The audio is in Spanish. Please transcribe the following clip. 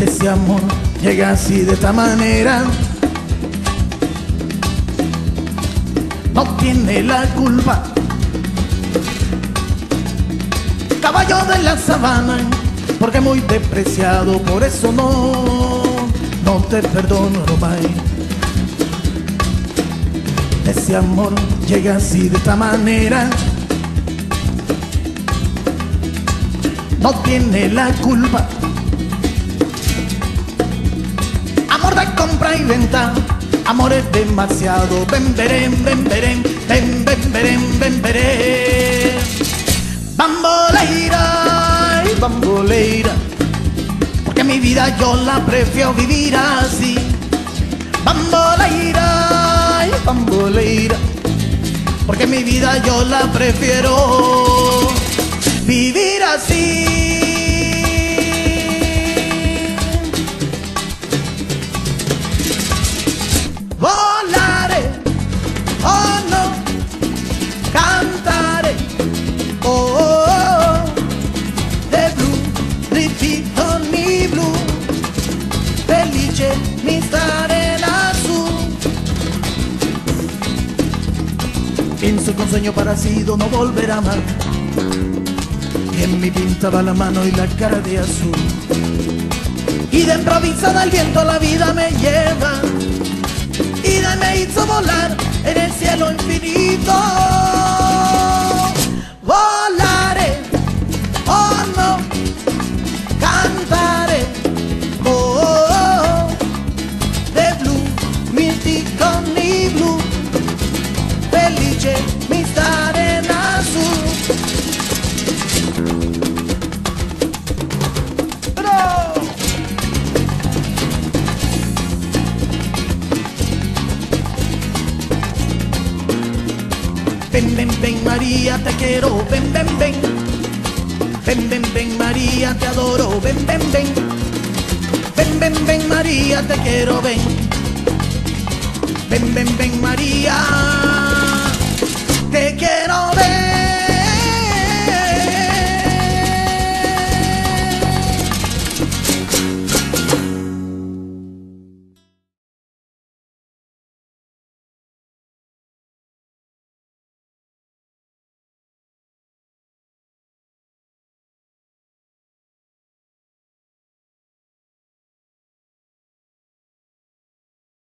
Ese amor llega así de esta manera. No tiene la culpa. Caballo de la sabana, porque muy despreciado, por eso no, no te perdono, Romay. Ese amor llega así de esta manera. No tiene la culpa. Y venta. Amor es demasiado. Ven, verén, ven, verén, ven, ven, verén, ven, verén. Bamboleira, ay, bamboleira. Porque mi vida yo la prefiero vivir así. Bamboleira, ay, bamboleira. Porque mi vida yo la prefiero vivir así. Con sueño parecido no volverá más. En mi pintaba la mano y la cara de azul. Y de improvisada el viento la vida me lleva. Y de me hizo volar en el cielo infinito. Ven, ven, ven María, te quiero, ven, ven, ven. Ven, ven, ven María, te adoro, ven, ven, ven. Ven, ven, ven María, te quiero, ven. Ven, ven, ven María.